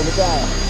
Bring it down.